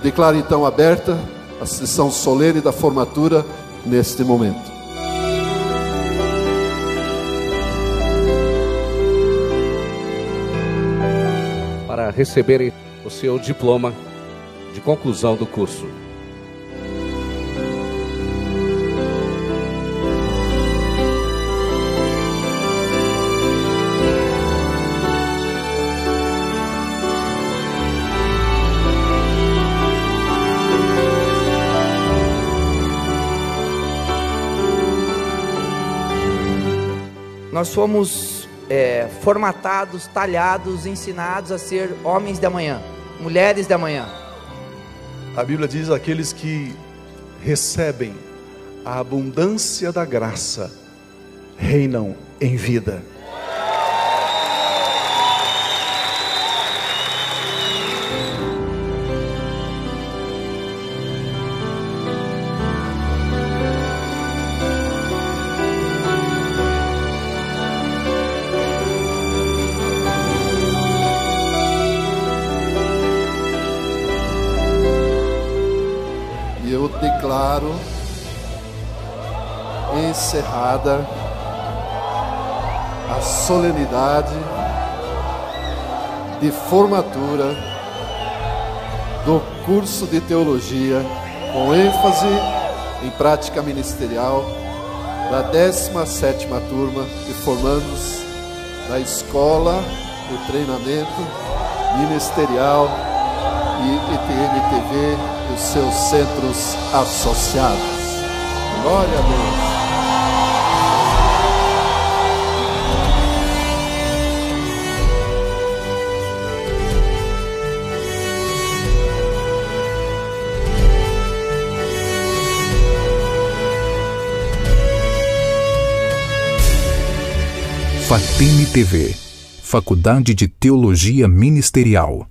declaro então aberta a sessão solene da formatura neste momento. Para receberem o seu diploma de conclusão do curso. Nós fomos é, formatados, talhados, ensinados a ser homens de amanhã, mulheres de amanhã. A Bíblia diz: aqueles que recebem a abundância da graça reinam em vida. Declaro encerrada a solenidade de formatura do curso de teologia com ênfase em prática ministerial da 17ª turma de formandos da Escola de Treinamento Ministerial e ETM-TV e os seus centros associados. Glória a Deus. Fatime TV Faculdade de Teologia Ministerial